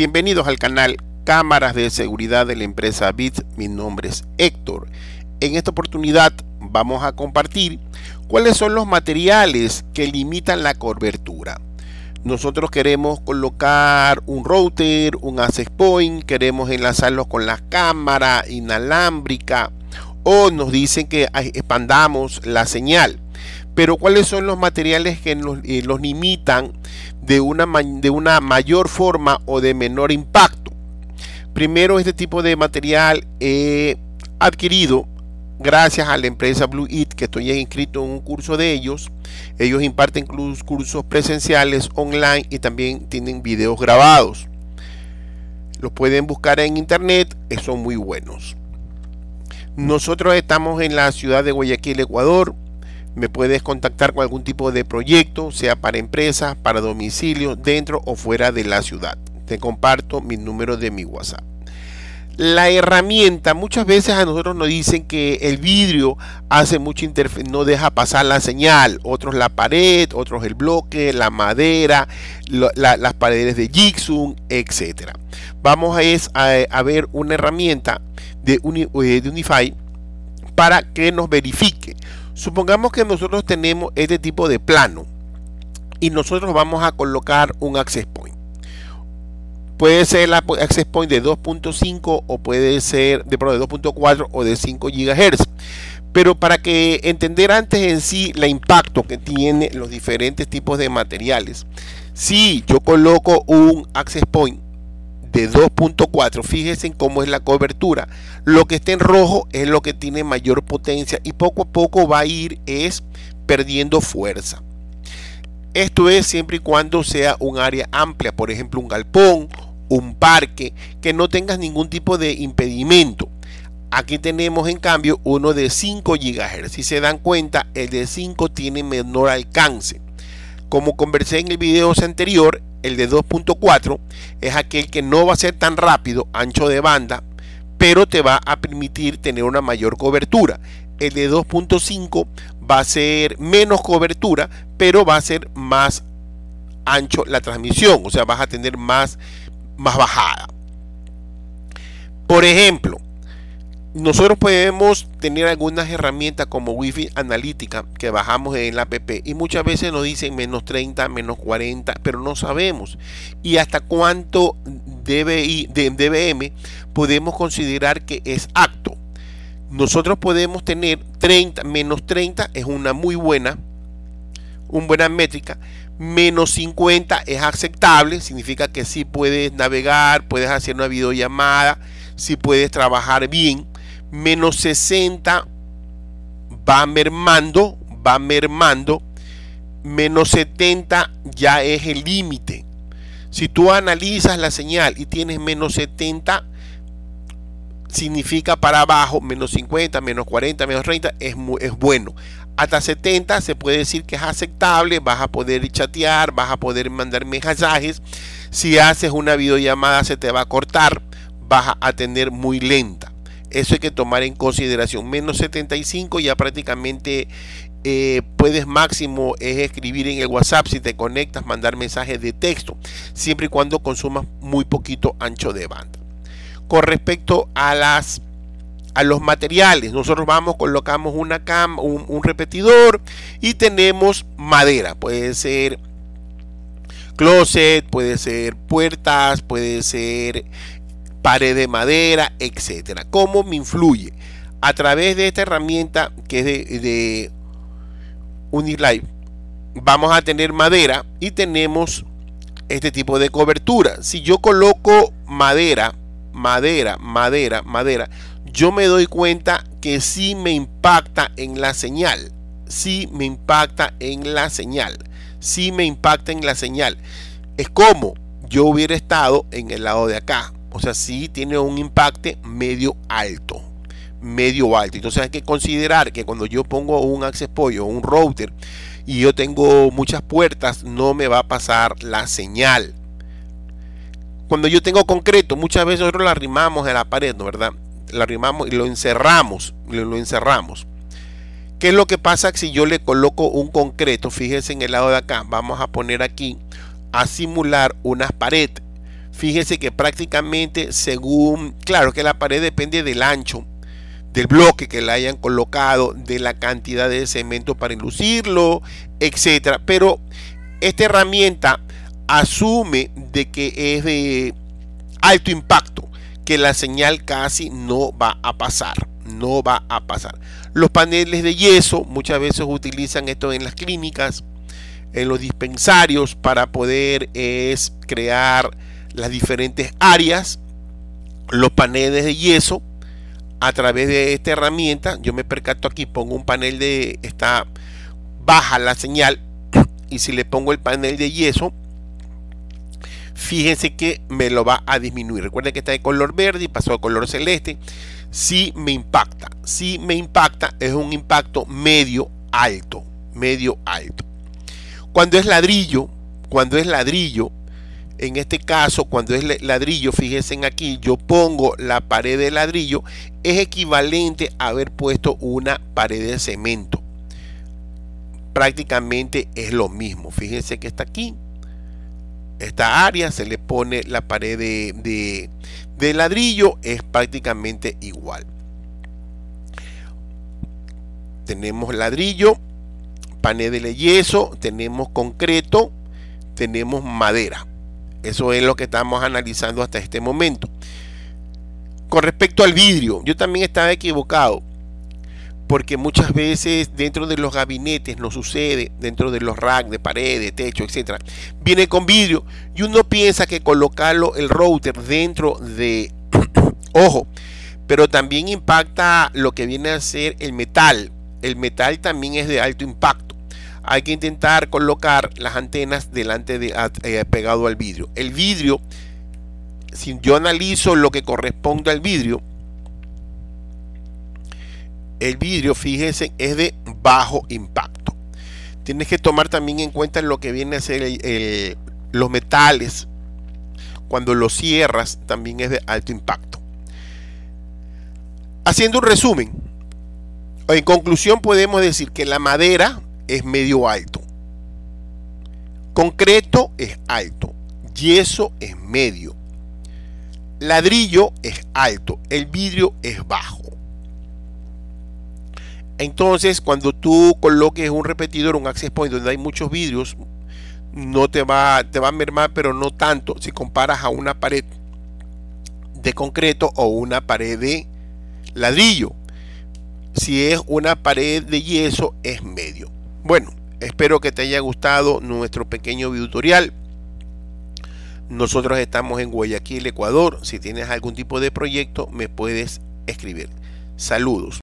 Bienvenidos al canal Cámaras de Seguridad de la empresa BIT. Mi nombre es Héctor. En esta oportunidad vamos a compartir cuáles son los materiales que limitan la cobertura. Nosotros queremos colocar un router, un access point, queremos enlazarlo con la cámara inalámbrica o nos dicen que expandamos la señal. Pero cuáles son los materiales que eh, los limitan de una, de una mayor forma o de menor impacto. Primero, este tipo de material he adquirido gracias a la empresa Blue It, que estoy inscrito en un curso de ellos. Ellos imparten cursos presenciales online y también tienen videos grabados. Los pueden buscar en internet, son muy buenos. Nosotros estamos en la ciudad de Guayaquil, Ecuador me puedes contactar con algún tipo de proyecto, sea para empresas, para domicilio, dentro o fuera de la ciudad. Te comparto mi número de mi WhatsApp. La herramienta, muchas veces a nosotros nos dicen que el vidrio hace mucha no deja pasar la señal, otros la pared, otros el bloque, la madera, las paredes de Jigsaw, etc. Vamos a, ver una herramienta eh, de Unify para que nos verifique Supongamos que nosotros tenemos este tipo de plano y nosotros vamos a colocar un access point. Puede ser el access point de 2.5 o puede ser de, de 2.4 o de 5 GHz. Pero para que entender antes en sí el impacto que tiene los diferentes tipos de materiales, si yo coloco un access point de 2.4 fíjense en cómo es la cobertura. Lo que está en rojo es lo que tiene mayor potencia y poco a poco va a ir es perdiendo fuerza. Esto es siempre y cuando sea un área amplia por ejemplo un galpón un parque que no tengas ningún tipo de impedimento. Aquí tenemos en cambio uno de 5 GHz si se dan cuenta el de 5 tiene menor alcance. Como conversé en el video anterior el de 2.4 es aquel que no va a ser tan rápido, ancho de banda, pero te va a permitir tener una mayor cobertura. El de 2.5 va a ser menos cobertura, pero va a ser más ancho la transmisión, o sea, vas a tener más, más bajada. Por ejemplo, nosotros podemos tener algunas herramientas como Wi-Fi analítica que bajamos en la app y muchas veces nos dicen menos 30, menos 40, pero no sabemos. Y hasta cuánto de DBM podemos considerar que es acto. Nosotros podemos tener 30, menos 30 es una muy buena, una buena métrica. Menos 50 es aceptable, significa que sí puedes navegar, puedes hacer una videollamada, sí puedes trabajar bien menos 60 va mermando, va mermando, menos 70 ya es el límite. Si tú analizas la señal y tienes menos 70, significa para abajo, menos 50, menos 40, menos 30, es, es bueno. Hasta 70 se puede decir que es aceptable, vas a poder chatear, vas a poder mandar mensajes. Si haces una videollamada se te va a cortar, vas a tener muy lenta. Eso hay que tomar en consideración. Menos 75 ya prácticamente eh, puedes máximo es escribir en el WhatsApp si te conectas, mandar mensajes de texto, siempre y cuando consumas muy poquito ancho de banda. Con respecto a las a los materiales, nosotros vamos, colocamos una cama, un, un repetidor y tenemos madera, puede ser closet, puede ser puertas, puede ser pared de madera, etcétera. ¿Cómo me influye? A través de esta herramienta que es de, de vamos a tener madera y tenemos este tipo de cobertura. Si yo coloco madera, madera, madera, madera, yo me doy cuenta que sí me impacta en la señal. Sí me impacta en la señal. Sí me impacta en la señal. Es como yo hubiera estado en el lado de acá o sea, sí tiene un impacto medio alto. Medio alto. Entonces hay que considerar que cuando yo pongo un access point o un router y yo tengo muchas puertas, no me va a pasar la señal. Cuando yo tengo concreto, muchas veces nosotros la arrimamos en la pared, ¿no verdad? La arrimamos y lo encerramos. Lo, lo encerramos. ¿Qué es lo que pasa si yo le coloco un concreto? Fíjense en el lado de acá. Vamos a poner aquí a simular unas paredes fíjense que prácticamente según, claro que la pared depende del ancho del bloque que le hayan colocado, de la cantidad de cemento para inducirlo, etcétera. Pero esta herramienta asume de que es de alto impacto, que la señal casi no va a pasar, no va a pasar. Los paneles de yeso muchas veces utilizan esto en las clínicas, en los dispensarios para poder es crear las diferentes áreas, los paneles de yeso a través de esta herramienta. Yo me percato aquí, pongo un panel de, está baja la señal y si le pongo el panel de yeso, fíjense que me lo va a disminuir. Recuerden que está de color verde y pasó a color celeste. Si me impacta, si me impacta, es un impacto medio alto, medio alto. Cuando es ladrillo, cuando es ladrillo, en este caso, cuando es ladrillo, fíjense aquí, yo pongo la pared de ladrillo, es equivalente a haber puesto una pared de cemento. Prácticamente es lo mismo. Fíjense que está aquí. Esta área se le pone la pared de, ladrillo, es prácticamente igual. Tenemos ladrillo, pared de yeso, tenemos concreto, tenemos madera. Eso es lo que estamos analizando hasta este momento. Con respecto al vidrio, yo también estaba equivocado, porque muchas veces dentro de los gabinetes nos sucede, dentro de los racks de pared, de techo, etcétera, viene con vidrio y uno piensa que colocarlo el router dentro de, ojo, pero también impacta lo que viene a ser el metal. El metal también es de alto impacto hay que intentar colocar las antenas delante de eh, pegado al vidrio. El vidrio, si yo analizo lo que corresponde al vidrio, el vidrio, fíjense, es de bajo impacto. Tienes que tomar también en cuenta lo que viene a ser los metales. Cuando los cierras, también es de alto impacto. Haciendo un resumen, en conclusión podemos decir que la madera es medio alto. Concreto es alto. Yeso es medio. Ladrillo es alto. El vidrio es bajo. Entonces, cuando tú coloques un repetidor, un access point donde hay muchos vidrios, no te va, te va a mermar, pero no tanto si comparas a una pared de concreto o una pared de ladrillo. Si es una pared de yeso, es medio. Bueno, espero que te haya gustado nuestro pequeño tutorial. Nosotros estamos en Guayaquil, Ecuador. Si tienes algún tipo de proyecto, me puedes escribir. Saludos.